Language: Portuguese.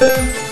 Música